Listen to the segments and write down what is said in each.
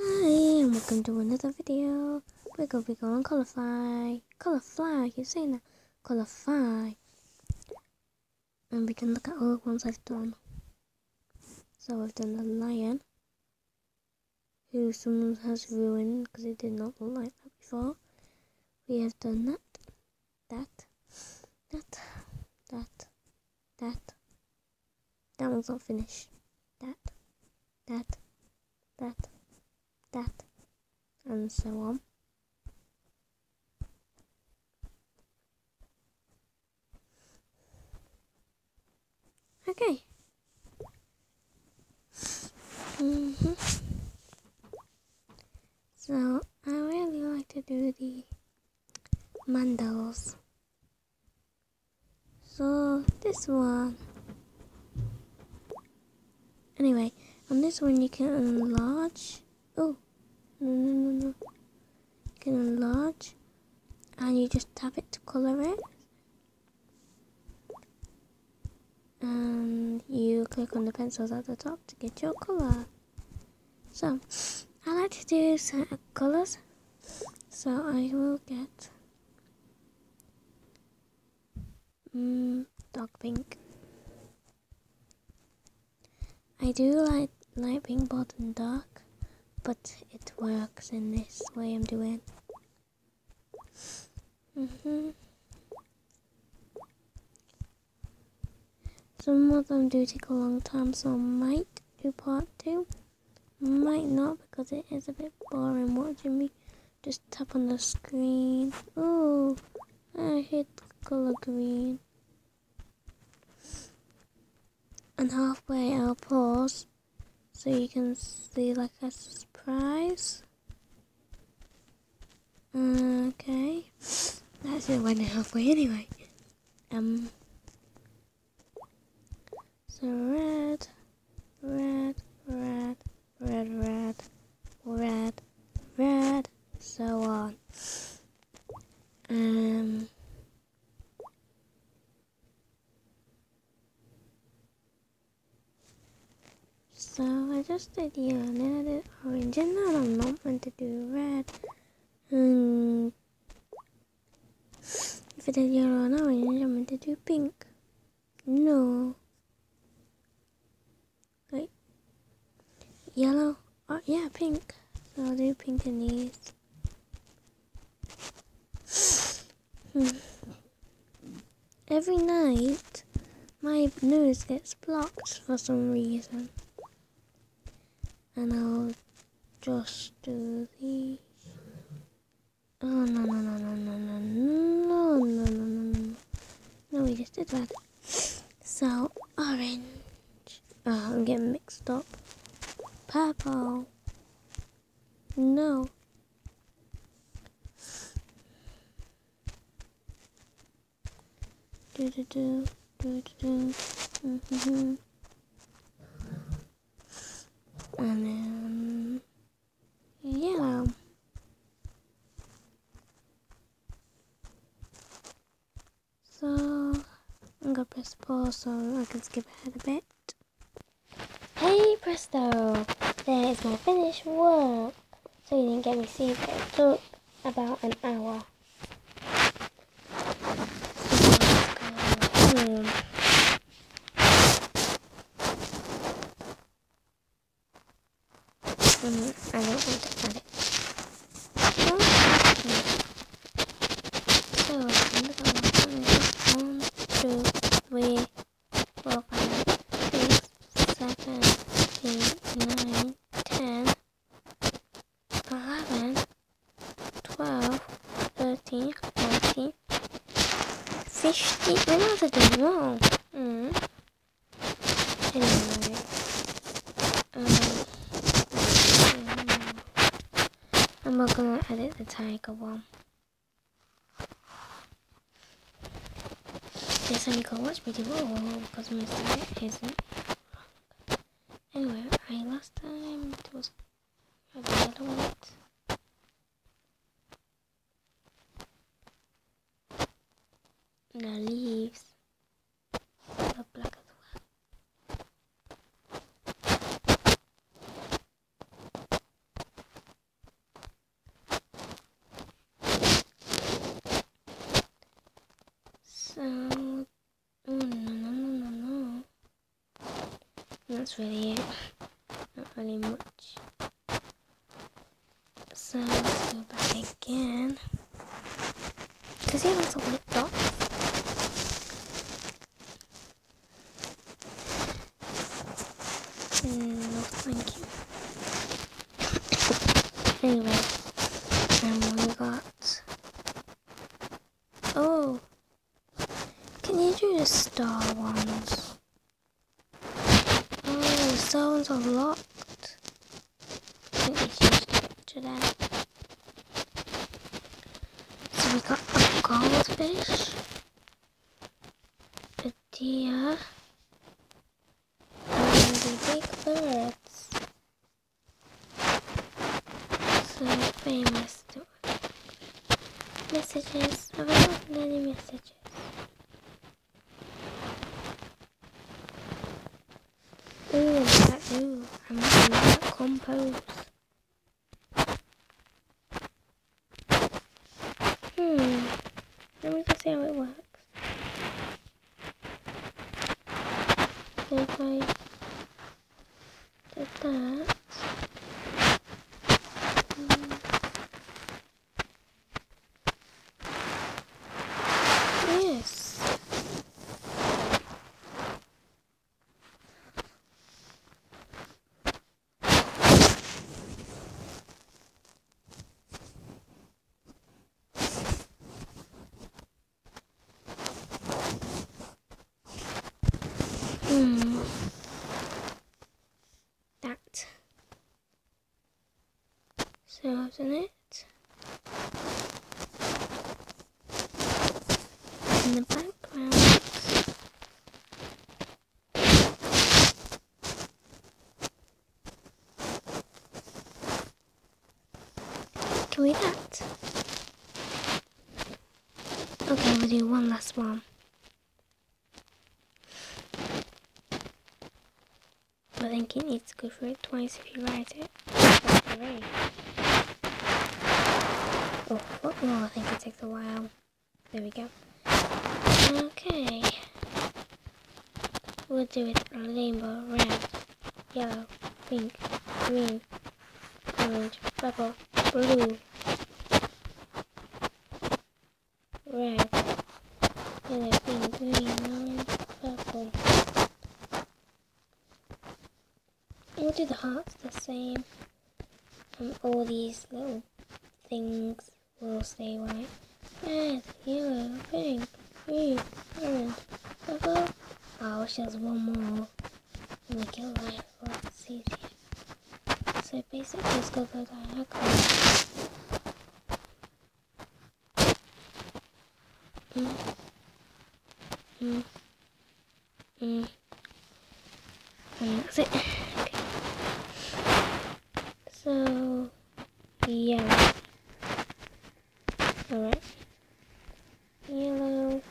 Hi, and welcome to another video. We're gonna wiggle and colourfly. Colourfly, you're saying that. Colourfly. And we can look at all the ones I've done. So I've done the lion, who someone has ruined because it did not look like that before. We have done that, that, that, that, that. That one's not finished. That, that, that that, and so on. Okay. Mm hmm So, I really like to do the mandals. So, this one. Anyway, on this one you can enlarge Oh, no, no, no, no. You can enlarge and you just tap it to colour it. And you click on the pencils at the top to get your colour. So, I like to do some colours. So I will get mm, dark pink. I do like light pink more than dark but it works in this way I'm doing. Mm -hmm. Some of them do take a long time, so I might do part two. Might not because it is a bit boring watching me just tap on the screen. Oh, I hate the color green. And halfway I'll pause so you can see like a surprise. Okay, that's it went halfway anyway. Um, so red, red, red, red, red, red, red, so on. Um. So I just did yellow and then I orange and now I'm not meant to do red. And if it is yellow and orange, I'm going to do pink. No. Wait. Yellow? Oh, yeah, pink. So I'll do pink in these. Hmm. Every night, my nose gets blocked for some reason and I'll just do these. Oh no no no no no no no no no no no no we just did that. So orange. Oh, I'm getting mixed up. Purple. No. Do do do do do do. Mm -hmm. And then yellow. So I'm gonna press pause so I can skip ahead a bit. Hey presto! There is my finished work. So you didn't get me see it. It took about an hour. So I don't, I don't want to edit. So, I'm not gonna edit the tiger one. This time you can watch me do all because my side isn't Anyway, I last time it was I don't want it. Leaves. Blah, black. That's really it. Not really much. So let's go back again. Does he lots of lip dots? Mm, no, thank you. anyway, and we got. Oh, can you do the star ones? Oh, the ones are locked. I think we it to. So we got a goldfish, a deer, and the big birds. So famous messages. I gotten any messages? Ooh, that ooh, I'm looking at compose. Hmm. Let me go see how it works. So if I did that. hmm, Yes. Hmm. That. So, isn't it? In the background. Can we that? Okay, we'll do one last one. I think it needs to go through it twice if you write it. Oh, oh, oh, I think it takes a while. There we go. Okay. We'll do it rainbow, red, yellow, pink, green, orange, purple, blue, red, yellow, pink, green, orange, purple. We'll do the hearts the same. And all these little things will stay white. Red, yellow, pink, green, orange, purple. Oh, there was one more. Make it a lot easier. So basically, just go go diagonal. Mm. Mm. Mm. And that's it. Okay. So, yellow. Alright. Yellow.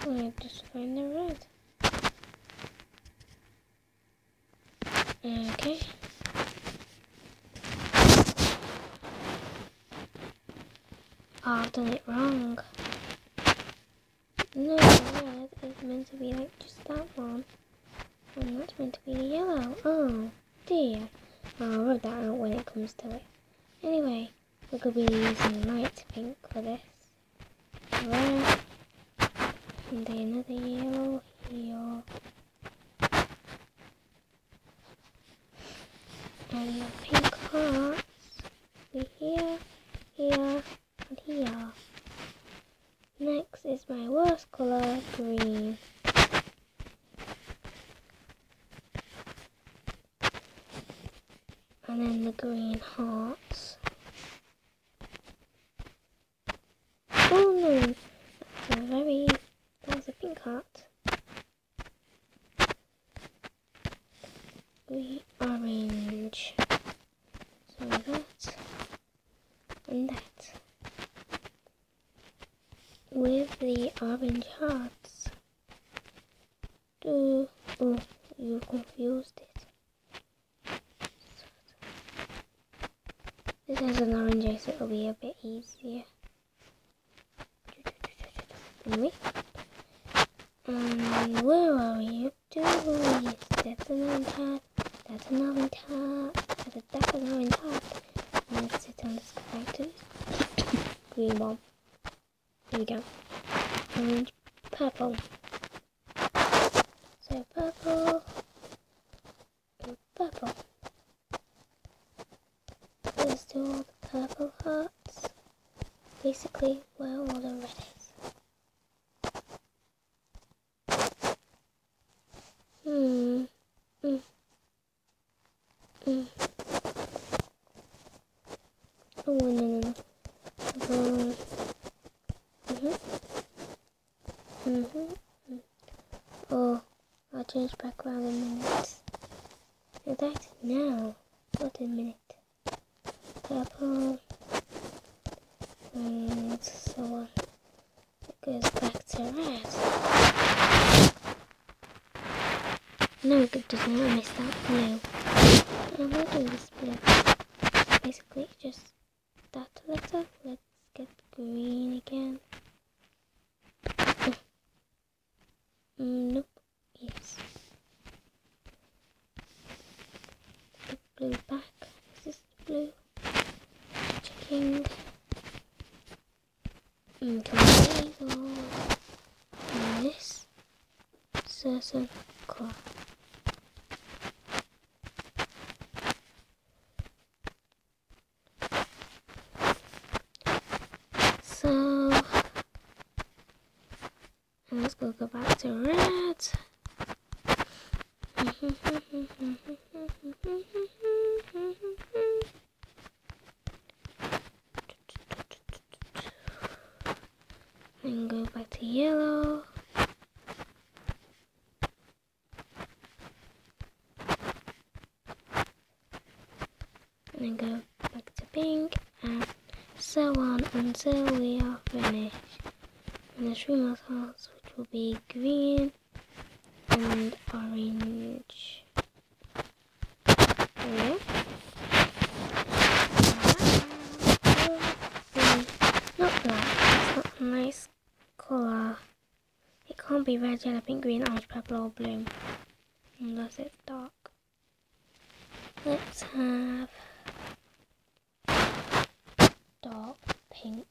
I just find the red. Okay. Oh, I've done it wrong. No, red is meant to be like just that one. And that's meant to be yellow. Oh, dear. I'll rub that out when it comes to it. Anyway, we could be using light pink for this. And then another yellow here. And the pink hearts. Be here, here, and here. Next is my worst colour, green. And then the green hearts. Oh no, that's a very, that's a pink heart. Green, orange. So that, and that with the Do oh you confused it. This has an orange eye, so it'll be a bit easier. Anyway. Um, where are we? two, yes, that's an orange heart, that's an orange heart, that's a that's an orange heart. And let's sit on this to green one. Here we go. Orange, purple. So purple and purple. Let's do all the purple hearts. Basically where all the red is. Hmm. Mm. Mm. Oh, no, no, no. Um, mm-hmm. Mm-hmm. Oh, I'll change background in a minute. In fact, now, not a minute. Purple. And so on. It goes back to red. No, good does not miss that blue. And we'll do this blue. Basically, just that letter. Let's get green again. Mm, nope. Yes. The blue back. Is this blue? Checking. Mm, can we go on this So let's go go back to red. And go back to yellow. And then go back to pink and so on until we are finished. And the three more which will be green and orange. Not black, it's not a nice colour. It can't be red, yellow, pink, green, orange, purple or blue. Unless it's dark. Let's have dark pink.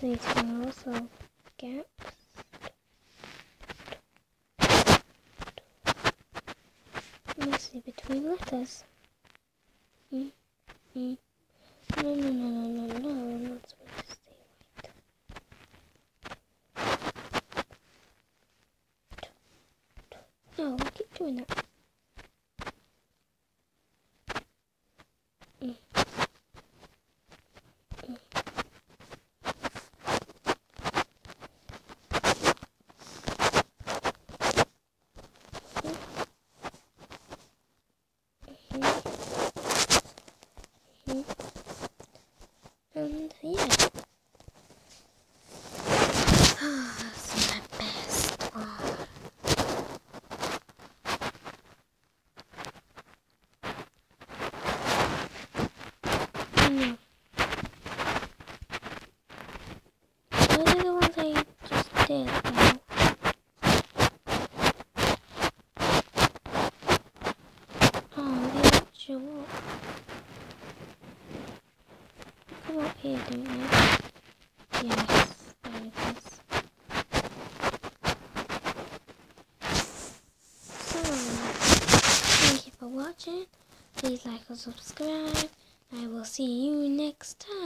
These are also gaps. Mostly between letters. Mm, mm. No, no, no, no, no, I'm not supposed to stay right. No, I keep doing that. Mm. Mm. Mhm. And yeah. That's my best one. No. Those are the ones I just did though. Oh, the actual Come up here, don't you? Yes, there it is. So, thank you for watching. Please like and subscribe. I will see you next time.